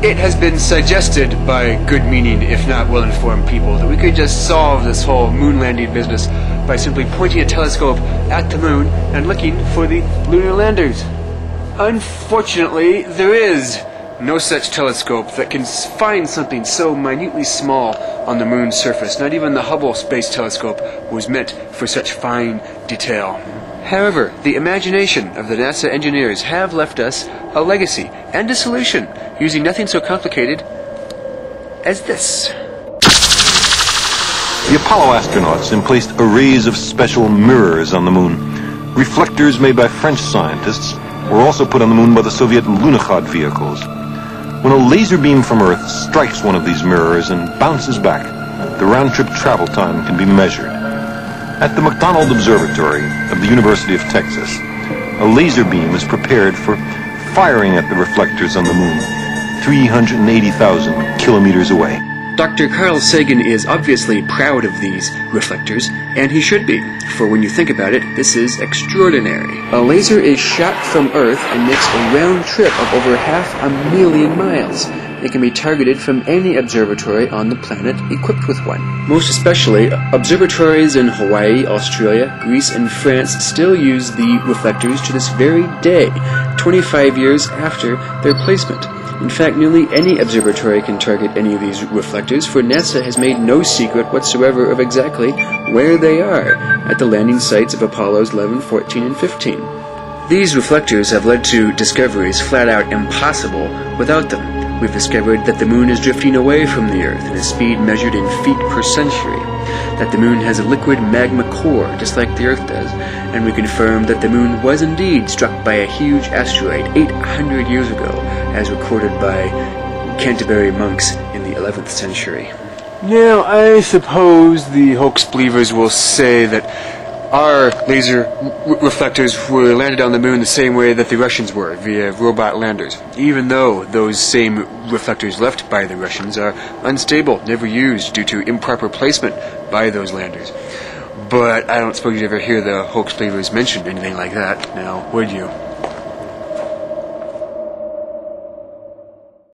It has been suggested by good meaning, if not well informed people, that we could just solve this whole moon landing business by simply pointing a telescope at the moon and looking for the lunar landers. Unfortunately, there is no such telescope that can find something so minutely small on the moon's surface. Not even the Hubble Space Telescope was meant for such fine detail. However, the imagination of the NASA engineers have left us a legacy and a solution using nothing so complicated as this. The Apollo astronauts emplaced arrays of special mirrors on the moon. Reflectors made by French scientists were also put on the moon by the Soviet Lunokhod vehicles. When a laser beam from Earth strikes one of these mirrors and bounces back, the round-trip travel time can be measured. At the McDonald Observatory of the University of Texas, a laser beam is prepared for firing at the reflectors on the moon, 380,000 kilometers away. Dr. Carl Sagan is obviously proud of these reflectors, and he should be, for when you think about it, this is extraordinary. A laser is shot from Earth and makes a round trip of over half a million miles. It can be targeted from any observatory on the planet equipped with one. Most especially, observatories in Hawaii, Australia, Greece, and France still use the reflectors to this very day, 25 years after their placement. In fact, nearly any observatory can target any of these reflectors, for NASA has made no secret whatsoever of exactly where they are at the landing sites of Apollos 11, 14, and 15. These reflectors have led to discoveries flat out impossible without them. We've discovered that the moon is drifting away from the Earth at a speed measured in feet per century, that the moon has a liquid magma core just like the Earth does, and we confirmed that the moon was indeed struck by a huge asteroid 800 years ago, as recorded by Canterbury monks in the 11th century. Now, I suppose the hoax believers will say that our laser reflectors were landed on the moon the same way that the Russians were, via robot landers, even though those same reflectors left by the Russians are unstable, never used due to improper placement by those landers. But I don't suppose you'd ever hear the hoax believers mention anything like that, now, would you?